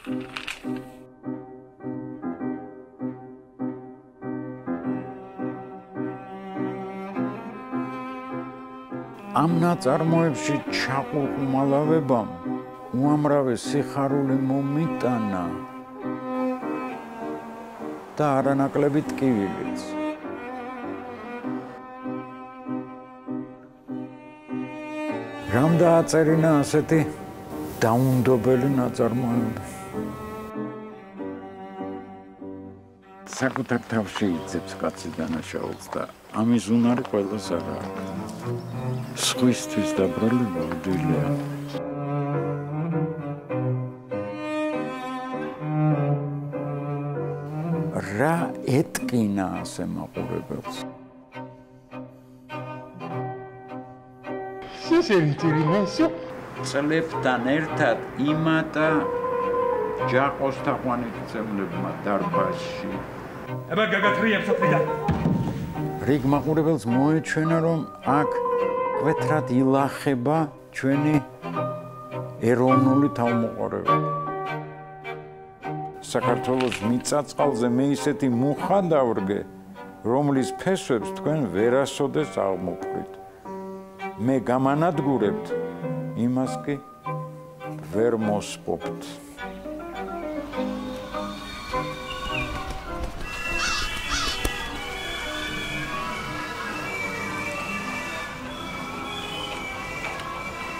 ამ ნაწარმოებში ჩაყურყმალავებამ უამრავი სიხარული მომიტანა და არანაკლები ტკივილიც. რამ დააწერინა ასეთი დაუნდობელი ნაწარმოები? საკუთარ თავში იძებს კაცი დანაშაულს და ამის უნარი ყველას არა აქვს. სხვისთვის დაბრალება უდილია. რა ეტკინა ასე მაყურებელს? სესერიტი მასო წლებთან ერთად იმატა ჯაყოს თაყვანისმცემლებმა დარბაზში. აბა გაგათრიებს აფრიდა. რიგ მაყურებელს მოეჩვენა რომ აქ კვეთრად ილახება ჩვენი ეროვნული თავმოყრება. საქართველოს მიწაწყალზე მე ისეთი მუხა დავრგე, რომლის ფესვებს თქვენ ვერასოდეს აღმოფრით. მე გამანადგურებთ, იმას კი ვერ მოსპობთ.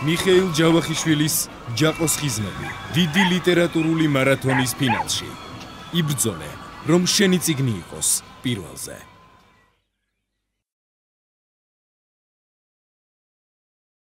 მიხეილ ჯავახიშვილის ჯაყოს ხიზნები დიდი ლიტერატურული მარათონის ფინალში. იბრძოლე რომ შენი ციგნი იყოს პირველზე